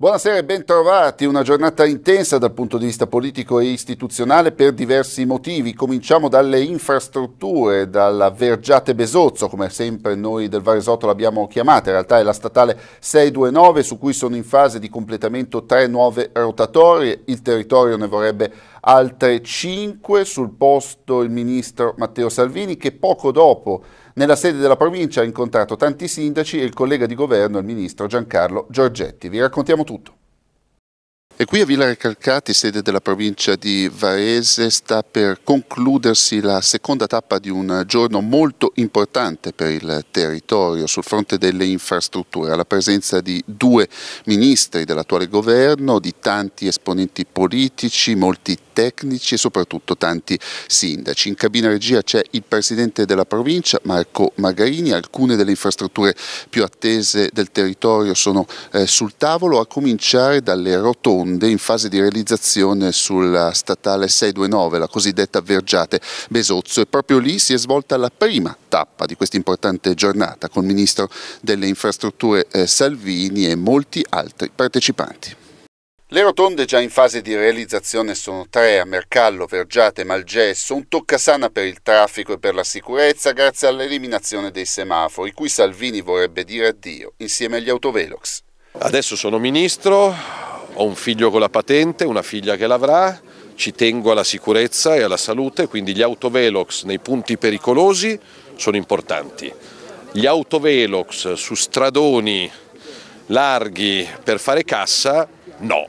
Buonasera e bentrovati, una giornata intensa dal punto di vista politico e istituzionale per diversi motivi. Cominciamo dalle infrastrutture, dalla Vergiate Besozzo, come sempre noi del Varesotto l'abbiamo chiamata, in realtà è la statale 629 su cui sono in fase di completamento tre nuove rotatorie, il territorio ne vorrebbe altre cinque, sul posto il ministro Matteo Salvini che poco dopo nella sede della provincia ha incontrato tanti sindaci e il collega di governo, il ministro Giancarlo Giorgetti. Vi raccontiamo tutto. E qui a Villa Recalcati, sede della provincia di Varese, sta per concludersi la seconda tappa di un giorno molto importante per il territorio sul fronte delle infrastrutture, alla presenza di due ministri dell'attuale governo, di tanti esponenti politici, molti tecnici e soprattutto tanti sindaci. In cabina regia c'è il presidente della provincia, Marco Magarini, alcune delle infrastrutture più attese del territorio sono eh, sul tavolo, a cominciare dalle rotonde onde in fase di realizzazione sulla statale 629, la cosiddetta Vergiate Besozzo e proprio lì si è svolta la prima tappa di questa importante giornata con il Ministro delle Infrastrutture eh, Salvini e molti altri partecipanti. Le rotonde già in fase di realizzazione sono tre a Mercallo, Vergiate e Malgesso, un toccasana per il traffico e per la sicurezza grazie all'eliminazione dei semafori, cui Salvini vorrebbe dire addio insieme agli autovelox. Adesso sono ministro, ho un figlio con la patente, una figlia che l'avrà, ci tengo alla sicurezza e alla salute, quindi gli autovelox nei punti pericolosi sono importanti. Gli autovelox su stradoni larghi per fare cassa, no.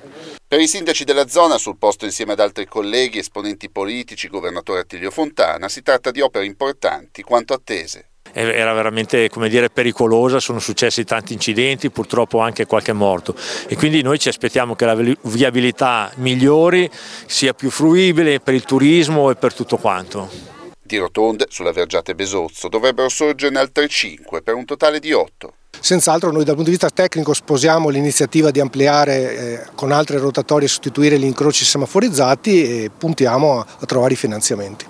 Per i sindaci della zona, sul posto insieme ad altri colleghi, esponenti politici, governatore Attilio Fontana, si tratta di opere importanti quanto attese era veramente dire, pericolosa, sono successi tanti incidenti, purtroppo anche qualche morto e quindi noi ci aspettiamo che la viabilità migliori, sia più fruibile per il turismo e per tutto quanto. Di rotonde sulla Vergiate Besozzo dovrebbero sorgerne altre 5 per un totale di 8. Senz'altro noi dal punto di vista tecnico sposiamo l'iniziativa di ampliare eh, con altre rotatorie e sostituire gli incroci semaforizzati e puntiamo a, a trovare i finanziamenti.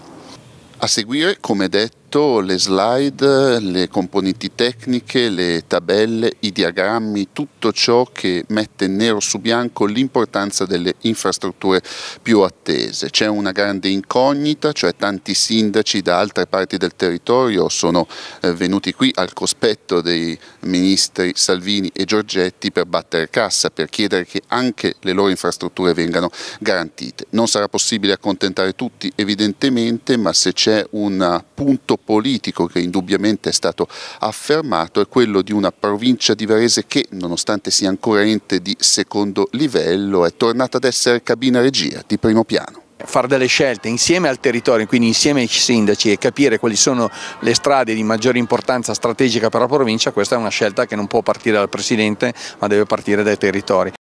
A seguire, come detto, tutto, le slide, le componenti tecniche, le tabelle, i diagrammi, tutto ciò che mette nero su bianco l'importanza delle infrastrutture più attese. C'è una grande incognita, cioè tanti sindaci da altre parti del territorio sono eh, venuti qui al cospetto dei ministri Salvini e Giorgetti per battere cassa, per chiedere che anche le loro infrastrutture vengano garantite. Non sarà possibile accontentare tutti evidentemente, ma se c'è un punto politico che indubbiamente è stato affermato è quello di una provincia di Varese che, nonostante sia ancora ente di secondo livello, è tornata ad essere cabina regia di primo piano fare delle scelte insieme al territorio, quindi insieme ai sindaci e capire quali sono le strade di maggiore importanza strategica per la provincia, questa è una scelta che non può partire dal Presidente ma deve partire dai territori.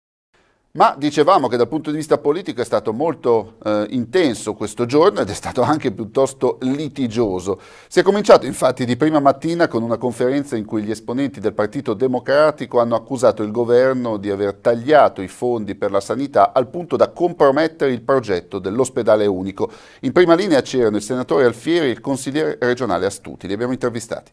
Ma dicevamo che dal punto di vista politico è stato molto eh, intenso questo giorno ed è stato anche piuttosto litigioso. Si è cominciato infatti di prima mattina con una conferenza in cui gli esponenti del Partito Democratico hanno accusato il governo di aver tagliato i fondi per la sanità al punto da compromettere il progetto dell'ospedale unico. In prima linea c'erano il senatore Alfieri e il consigliere regionale Astuti, li abbiamo intervistati.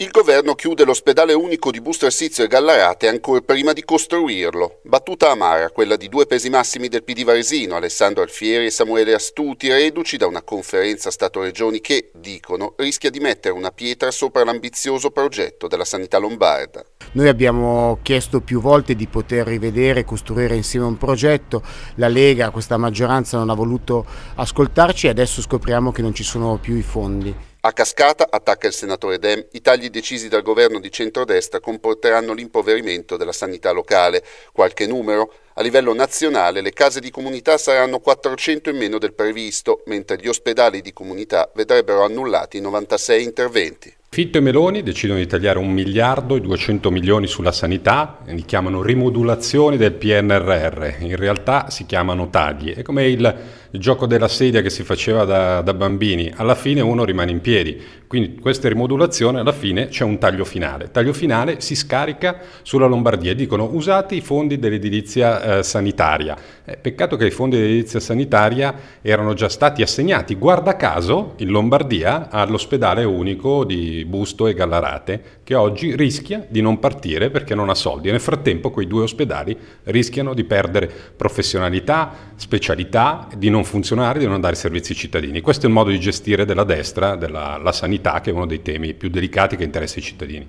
Il governo chiude l'ospedale unico di Busto Arsizio e Gallarate ancora prima di costruirlo. Battuta amara, quella di due pesi massimi del PD Varesino, Alessandro Alfieri e Samuele Astuti, reduci da una conferenza Stato-Regioni che, dicono, rischia di mettere una pietra sopra l'ambizioso progetto della sanità lombarda. Noi abbiamo chiesto più volte di poter rivedere e costruire insieme un progetto, la Lega, questa maggioranza non ha voluto ascoltarci e adesso scopriamo che non ci sono più i fondi. A cascata, attacca il senatore Dem, i tagli decisi dal governo di centrodestra comporteranno l'impoverimento della sanità locale. Qualche numero? A livello nazionale le case di comunità saranno 400 in meno del previsto, mentre gli ospedali di comunità vedrebbero annullati 96 interventi. Fitto e Meloni decidono di tagliare un miliardo e 200 milioni sulla sanità, li chiamano rimodulazioni del PNRR, in realtà si chiamano tagli. È come il, il gioco della sedia che si faceva da, da, bambini, alla fine uno rimane in piedi, quindi questa rimodulazione alla fine c'è un taglio finale. taglio finale si scarica sulla Lombardia, dicono usate i fondi dell'edilizia eh, sanitaria. Eh, peccato che i fondi di edilizia sanitaria erano già stati assegnati, guarda caso, in Lombardia all'ospedale unico di Busto e Gallarate, che oggi rischia di non partire perché non ha soldi. E nel frattempo quei due ospedali rischiano di perdere professionalità, specialità, di non funzionare, di non dare servizi ai cittadini. Questo è il modo di gestire della destra della, la sanità, che è uno dei temi più delicati che interessa i cittadini.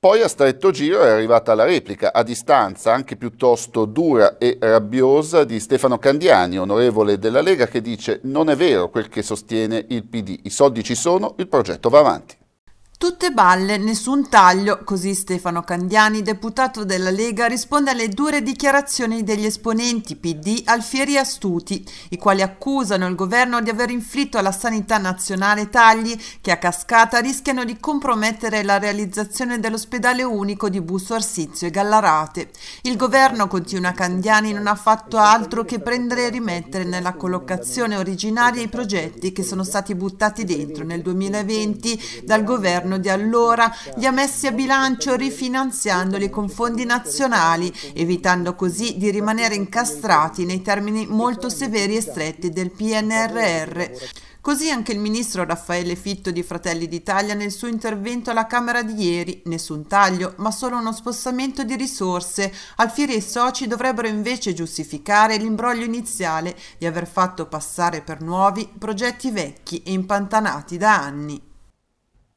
Poi a stretto giro è arrivata la replica a distanza, anche piuttosto dura e rabbiosa, di Stefano Candiani, onorevole della Lega, che dice non è vero quel che sostiene il PD, i soldi ci sono, il progetto va avanti. Tutte balle, nessun taglio, così Stefano Candiani, deputato della Lega, risponde alle dure dichiarazioni degli esponenti PD Alfieri Astuti, i quali accusano il governo di aver inflitto alla sanità nazionale tagli che a cascata rischiano di compromettere la realizzazione dell'ospedale unico di Busto Arsizio e Gallarate. Il governo, continua Candiani, non ha fatto altro che prendere e rimettere nella collocazione originaria i progetti che sono stati buttati dentro nel 2020 dal governo governo di allora li ha messi a bilancio rifinanziandoli con fondi nazionali, evitando così di rimanere incastrati nei termini molto severi e stretti del PNRR. Così anche il ministro Raffaele Fitto di Fratelli d'Italia nel suo intervento alla Camera di ieri, nessun taglio, ma solo uno spostamento di risorse. Alfieri e soci dovrebbero invece giustificare l'imbroglio iniziale di aver fatto passare per nuovi progetti vecchi e impantanati da anni.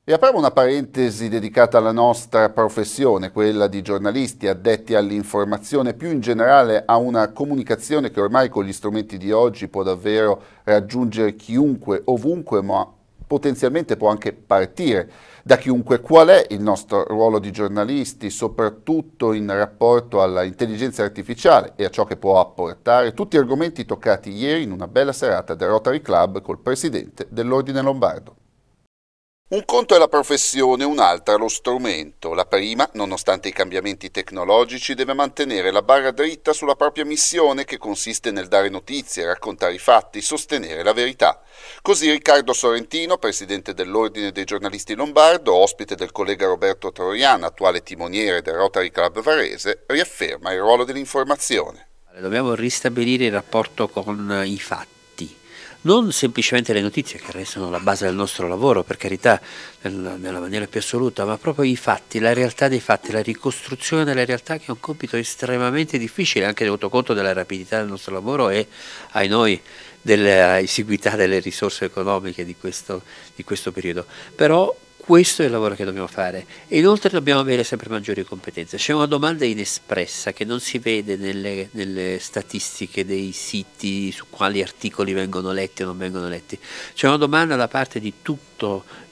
E apriamo una parentesi dedicata alla nostra professione, quella di giornalisti addetti all'informazione, più in generale a una comunicazione che ormai con gli strumenti di oggi può davvero raggiungere chiunque, ovunque, ma potenzialmente può anche partire da chiunque. Qual è il nostro ruolo di giornalisti, soprattutto in rapporto all'intelligenza artificiale e a ciò che può apportare? Tutti argomenti toccati ieri in una bella serata del Rotary Club col presidente dell'Ordine Lombardo. Un conto è la professione, un'altra lo strumento. La prima, nonostante i cambiamenti tecnologici, deve mantenere la barra dritta sulla propria missione che consiste nel dare notizie, raccontare i fatti, sostenere la verità. Così Riccardo Sorrentino, presidente dell'Ordine dei giornalisti lombardo, ospite del collega Roberto Troian, attuale timoniere del Rotary Club Varese, riafferma il ruolo dell'informazione. Dobbiamo ristabilire il rapporto con i fatti non semplicemente le notizie che restano la base del nostro lavoro, per carità, nella maniera più assoluta, ma proprio i fatti, la realtà dei fatti, la ricostruzione della realtà che è un compito estremamente difficile, anche tenuto conto della rapidità del nostro lavoro e ai noi della esiguità delle risorse economiche di questo, di questo periodo. Però questo è il lavoro che dobbiamo fare e inoltre dobbiamo avere sempre maggiori competenze. C'è una domanda inespressa che non si vede nelle, nelle, statistiche dei siti su quali articoli vengono letti o non vengono letti. C'è una domanda da parte di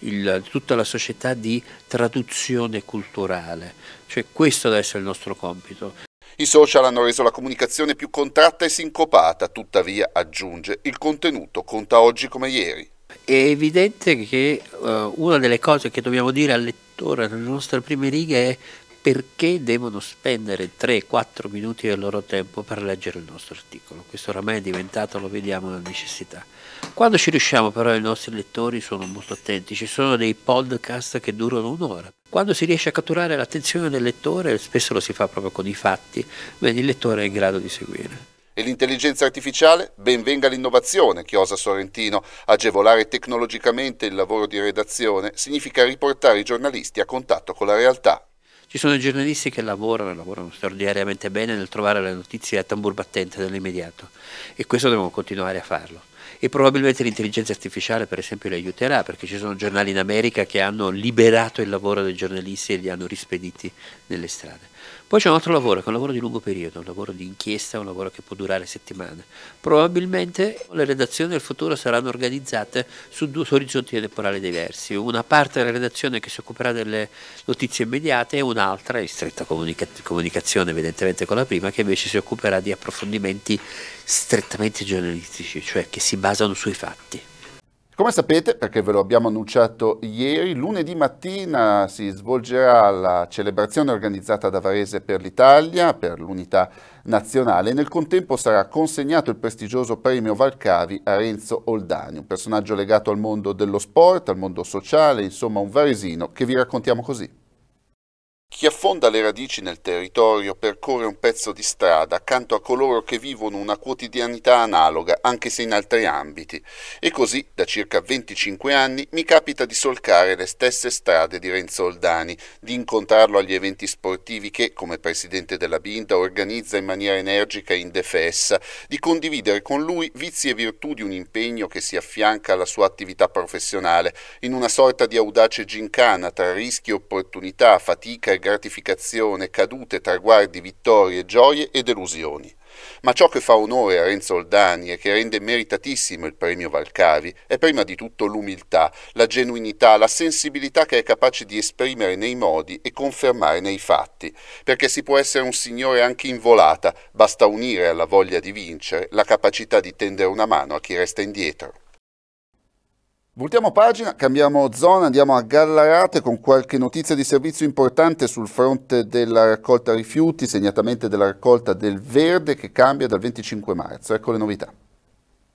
il, tutta la società di traduzione culturale, cioè questo deve essere il nostro compito. I social hanno reso la comunicazione più contratta e sincopata, tuttavia, aggiunge, il contenuto conta oggi come ieri. È evidente che uh, una delle cose che dobbiamo dire al lettore nelle nostre prime righe è perché devono spendere 3-4 minuti del loro tempo per leggere il nostro articolo. Questo oramai è diventato, lo vediamo, una necessità. Quando ci riusciamo però i nostri lettori sono molto attenti, ci sono dei podcast che durano un'ora. Quando si riesce a catturare l'attenzione del lettore, spesso lo si fa proprio con i fatti, il lettore è in grado di seguire. E l'intelligenza artificiale? Benvenga l'innovazione, chiosa Sorrentino. Agevolare tecnologicamente il lavoro di redazione significa riportare i giornalisti a contatto con la realtà. Ci sono giornalisti che lavorano, lavorano straordinariamente bene nel trovare le notizie a tambur battente nell'immediato e questo dobbiamo continuare a farlo e probabilmente l'intelligenza artificiale per esempio li aiuterà perché ci sono giornali in America che hanno liberato il lavoro dei giornalisti e li hanno rispediti nelle strade. Poi c'è un altro lavoro che è un lavoro di lungo periodo, un lavoro di inchiesta, un lavoro che può durare settimane. Probabilmente le redazioni del futuro saranno organizzate su due orizzonti temporali diversi, una parte della redazione che si occuperà delle notizie immediate e un'altra, in stretta comunica comunicazione evidentemente con la prima, che invece si occuperà di approfondimenti strettamente giornalistici, cioè che si basano sui fatti. Come sapete, perché ve lo abbiamo annunciato ieri, lunedì mattina si svolgerà la celebrazione organizzata da Varese per l'Italia, per l'unità nazionale, e nel contempo sarà consegnato il prestigioso premio Valcavi a Renzo Oldani, un personaggio legato al mondo dello sport, al mondo sociale, insomma un varesino che vi raccontiamo così. Chi affonda le radici nel territorio percorre un pezzo di strada accanto a coloro che vivono una quotidianità analoga, anche se in altri ambiti. E così, da circa 25 anni, mi capita di solcare le stesse strade di Renzo Oldani, di incontrarlo agli eventi sportivi che, come presidente della Binda, organizza in maniera energica e indefessa, di condividere con lui vizi e virtù di un impegno che si affianca alla sua attività professionale, in una sorta di audace gincana tra rischi e opportunità, fatica e gratificazione, cadute, traguardi, vittorie, gioie e delusioni. Ma ciò che fa onore a Renzo Oldani e che rende meritatissimo il premio Valcavi è prima di tutto l'umiltà, la genuinità, la sensibilità che è capace di esprimere nei modi e confermare nei fatti, perché si può essere un signore anche in volata, basta unire alla voglia di vincere la capacità di tendere una mano a chi resta indietro. Voltiamo pagina, cambiamo zona, andiamo a Gallarate con qualche notizia di servizio importante sul fronte della raccolta rifiuti, segnatamente della raccolta del verde che cambia dal 25 marzo. Ecco le novità.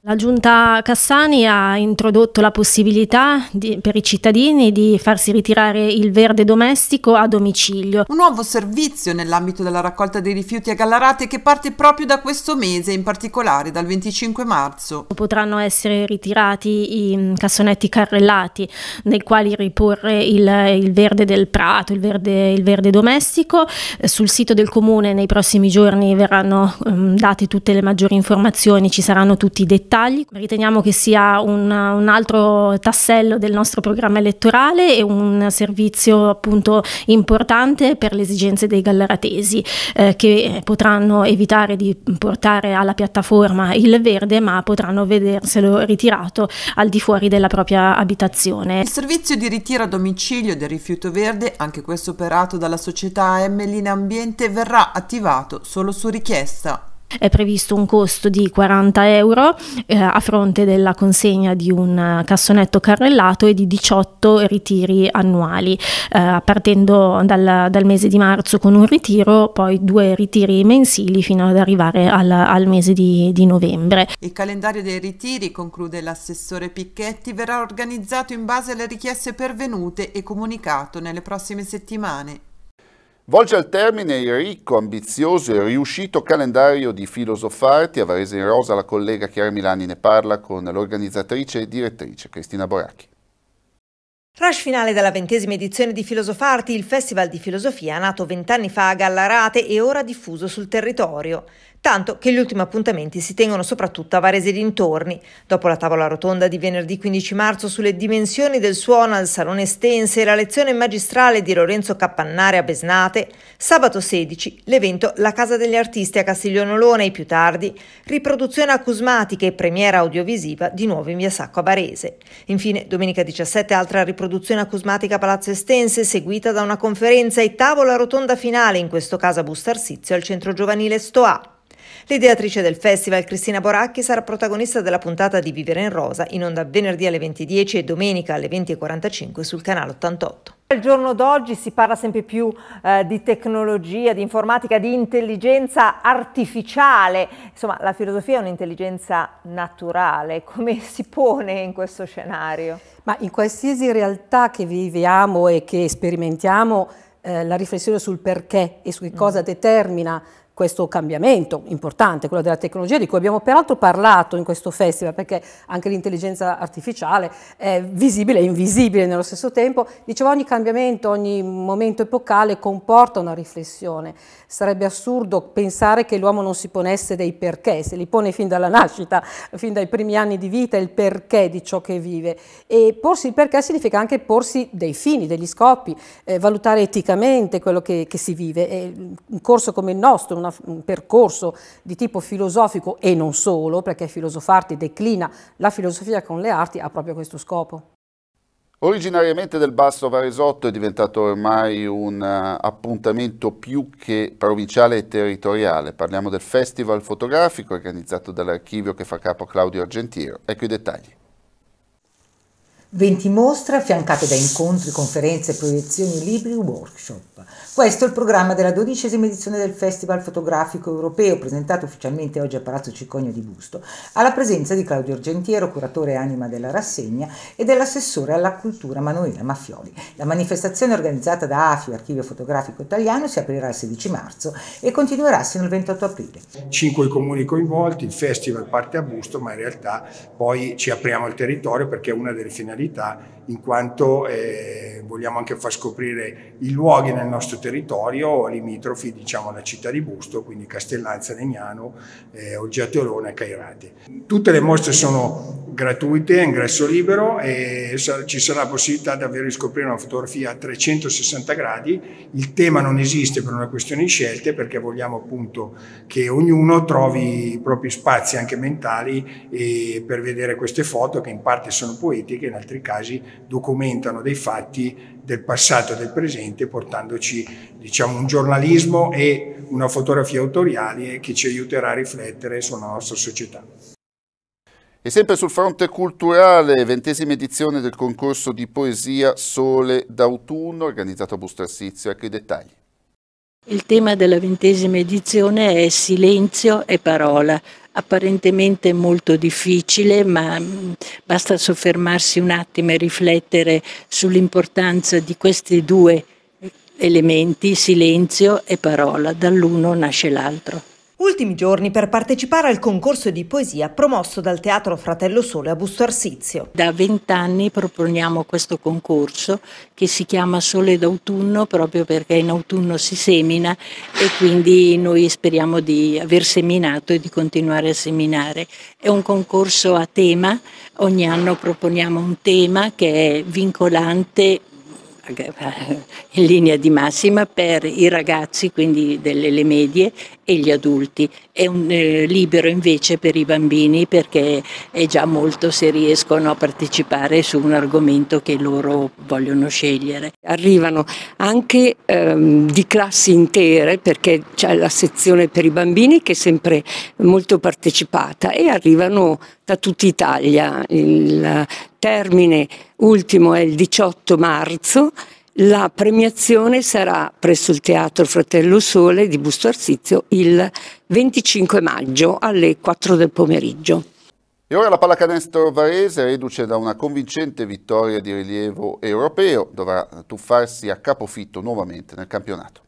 La giunta Cassani ha introdotto la possibilità di, per i cittadini di farsi ritirare il verde domestico a domicilio. Un nuovo servizio nell'ambito della raccolta dei rifiuti a Gallarate che parte proprio da questo mese, in particolare dal 25 marzo. Potranno essere ritirati i cassonetti carrellati nei quali riporre il, il verde del prato, il verde, il verde domestico. Sul sito del comune nei prossimi giorni verranno um, date tutte le maggiori informazioni, ci saranno tutti i dettagli dettagli. Riteniamo che sia un, un, altro tassello del nostro programma elettorale e un servizio appunto importante per le esigenze dei gallaratesi eh, che potranno evitare di portare alla piattaforma il verde ma potranno vederselo ritirato al di fuori della propria abitazione. Il servizio di ritiro a domicilio del rifiuto verde, anche questo operato dalla società M Linea Ambiente, verrà attivato solo su richiesta. È previsto un costo di 40 euro eh, a fronte della consegna di un cassonetto carrellato e di 18 ritiri annuali, eh, partendo dal, dal, mese di marzo con un ritiro, poi due ritiri mensili fino ad arrivare al, al mese di, di novembre. Il calendario dei ritiri, conclude l'assessore Picchetti, verrà organizzato in base alle richieste pervenute e comunicato nelle prossime settimane. Volge al termine il ricco, ambizioso e riuscito calendario di Filosofarti. A Varese in Rosa la collega Chiara Milani ne parla con l'organizzatrice e direttrice Cristina Boracchi. Rush finale della ventesima edizione di Filosofarti, il festival di filosofia nato vent'anni fa a Gallarate e ora diffuso sul territorio tanto che gli ultimi appuntamenti si tengono soprattutto a Varese e dintorni. Dopo la tavola rotonda di venerdì 15 marzo sulle dimensioni del suono al Salone Stense e la lezione magistrale di Lorenzo Cappannare a Besnate, sabato 16 l'evento La Casa degli Artisti a Castiglione Olona e più tardi riproduzione acusmatica e premiera audiovisiva di nuovo in via Sacco a Varese. Infine domenica 17 altra riproduzione acusmatica a Palazzo Estense seguita da una conferenza e tavola rotonda finale in questo caso a Bustarsizio al centro giovanile Stoa. L'ideatrice del festival, Cristina Boracchi, sarà protagonista della puntata di Vivere in Rosa, in onda venerdì alle 20.10 e domenica alle 20.45 sul canale 88. Il giorno d'oggi si parla sempre più eh, di tecnologia, di informatica, di intelligenza artificiale. Insomma, la filosofia è un'intelligenza naturale. Come si pone in questo scenario? Ma in qualsiasi realtà che viviamo e che sperimentiamo, eh, la riflessione sul perché e su che cosa mm. determina questo cambiamento importante, quello della tecnologia, di cui abbiamo peraltro parlato in questo festival, perché anche l'intelligenza artificiale è visibile e invisibile nello stesso tempo. Dicevo, ogni cambiamento, ogni momento epocale comporta una riflessione. Sarebbe assurdo pensare che l'uomo non si ponesse dei perché, se li pone fin dalla nascita, fin dai primi anni di vita, il perché di ciò che vive. E porsi il perché significa anche porsi dei fini, degli scopi, eh, valutare eticamente quello che, che si vive. E un corso come il nostro, una, un percorso di tipo filosofico e non solo, perché Filosofarti declina la filosofia con le arti, ha proprio questo scopo. Originariamente del Basso Varesotto è diventato ormai un uh, appuntamento più che provinciale e territoriale. Parliamo del Festival Fotografico organizzato dall'archivio che fa capo Claudio Argentiero. Ecco i dettagli. 20 mostre affiancate da incontri, conferenze, proiezioni, libri, workshop. Questo è il programma della dodicesima edizione del Festival Fotografico Europeo, presentato ufficialmente oggi a Palazzo Cicogno di Busto, alla presenza di Claudio Argentiero, curatore e anima della rassegna, e dell'assessore alla cultura Manuela Maffioli. La manifestazione organizzata da AFIO, Archivio Fotografico Italiano, si aprirà il 16 marzo e continuerà sino al 28 aprile. Cinque comuni coinvolti, il festival parte a Busto, ma in realtà poi ci apriamo al territorio perché è una delle finalità acreditar in quanto eh, vogliamo anche far scoprire i luoghi nel nostro territorio limitrofi diciamo, alla città di Busto, quindi Castellanza, Legnano, eh, Olgiateolona e Cairate. Tutte le mostre sono gratuite, ingresso libero e ci sarà la possibilità davvero di scoprire una fotografia a 360 gradi. Il tema non esiste per una questione di scelte perché vogliamo appunto che ognuno trovi i propri spazi anche mentali per vedere queste foto che in parte sono poetiche, in altri casi documentano dei fatti del passato e del presente portandoci diciamo, un giornalismo e una fotografia autoriale che ci aiuterà a riflettere sulla nostra società. E sempre sul fronte culturale, ventesima edizione del concorso di poesia Sole d'autunno, organizzato a Busto Arsizio. Ecco i dettagli. Il tema della ventesima edizione è silenzio e parola, apparentemente molto difficile, ma mm, basta soffermarsi un attimo e riflettere sull'importanza di questi due elementi, silenzio e parola, dall'uno nasce l'altro. Ultimi giorni per partecipare al concorso di poesia promosso dal Teatro Fratello Sole a Busto Arsizio. Da vent'anni proponiamo questo concorso che si chiama Sole d'autunno proprio perché in autunno si semina e quindi noi speriamo di aver seminato e di continuare a seminare. È un concorso a tema, ogni anno proponiamo un tema che è vincolante in linea di massima per i ragazzi, quindi delle medie e gli adulti. È un eh, libero invece per i bambini perché è già molto se riescono a partecipare su un argomento che loro vogliono scegliere. Arrivano anche ehm, di classi intere perché c'è la sezione per i bambini che è sempre molto partecipata e arrivano da tutta Italia. Il termine ultimo è il 18 marzo la premiazione sarà presso il Teatro Fratello Sole di Busto Arsizio il 25 maggio alle 4 del pomeriggio. E ora la pallacanestro Varese, reduce da una convincente vittoria di rilievo europeo, dovrà tuffarsi a capofitto nuovamente nel campionato.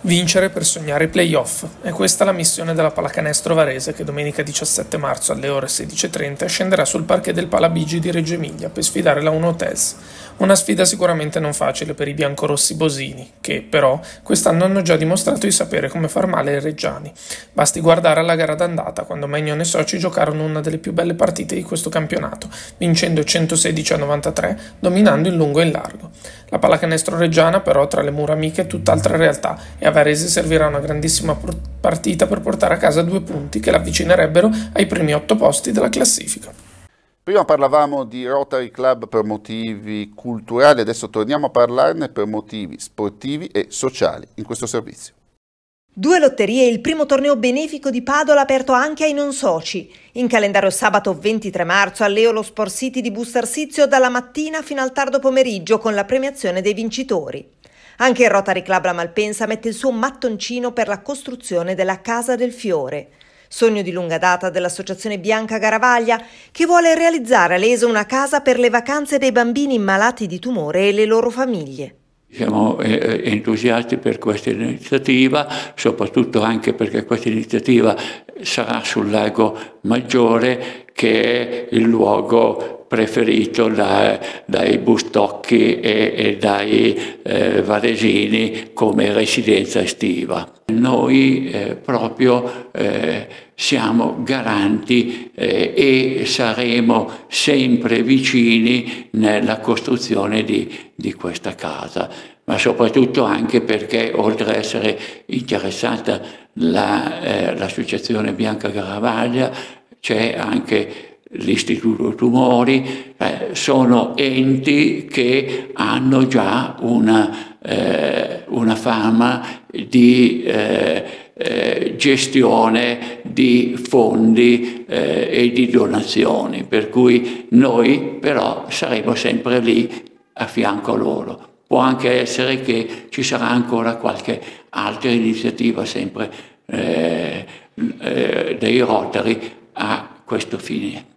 Vincere per sognare i playoff. È questa la missione della Pallacanestro Varese che domenica 17 marzo alle ore 16.30 scenderà sul parquet del Palabigi di Reggio Emilia per sfidare la 1 Hotels. Una sfida sicuramente non facile per i biancorossi bosini, che però quest'anno hanno già dimostrato di sapere come far male ai reggiani. Basti guardare alla gara d'andata, quando Magnon e Soci giocarono una delle più belle partite di questo campionato, vincendo 116 a 93, dominando in lungo e in largo. La pallacanestro reggiana, però, tra le mura amiche è tutt'altra realtà e a Varese servirà una grandissima partita per portare a casa due punti che l'avvicinerebbero ai primi otto posti della classifica. Prima parlavamo di Rotary Club per motivi culturali, adesso torniamo a parlarne per motivi sportivi e sociali in questo servizio. Due lotterie e il primo torneo benefico di Padola aperto anche ai non soci. In calendario sabato 23 marzo all'Eolo Sport City di Bustarsizio dalla mattina fino al tardo pomeriggio con la premiazione dei vincitori. Anche il Rotary Club La Malpensa mette il suo mattoncino per la costruzione della Casa del Fiore sogno di lunga data dell'Associazione Bianca Garavaglia, che vuole realizzare a Leso una casa per le vacanze dei bambini malati di tumore e le loro famiglie. Siamo eh, eh, entusiasti per questa iniziativa, soprattutto anche perché questa iniziativa sarà sul lago Maggiore, che è il luogo preferito da, dai bustocchi e, e dai eh, varesini come residenza estiva. Noi eh, proprio eh, siamo garanti eh, e saremo sempre vicini nella costruzione di, di questa casa, ma soprattutto anche perché oltre ad essere interessata la, eh, l'associazione Bianca Garavaglia c'è anche l'Istituto Tumori, eh, sono enti che hanno già una, eh, una fama di, eh, eh, gestione di fondi eh, e di donazioni, per cui noi però saremo sempre lì a fianco loro. Può anche essere che ci sarà ancora qualche altra iniziativa sempre eh, dei Rotary a questo fine.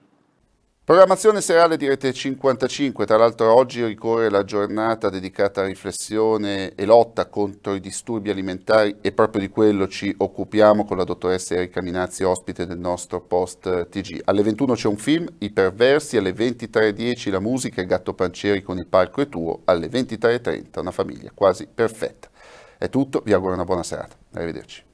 Programmazione serale di Rete 55, tra l'altro oggi ricorre la giornata dedicata a riflessione e lotta contro i disturbi alimentari e proprio di quello ci occupiamo con la dottoressa Erika Minazzi, ospite del nostro post TG. Alle 21 c'è un film, I Perversi, alle 23.10 la musica, Il Gatto Pancieri con il palco è tuo, alle 23.30 una famiglia quasi perfetta. È tutto, vi auguro una buona serata, arrivederci.